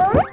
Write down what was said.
Oh!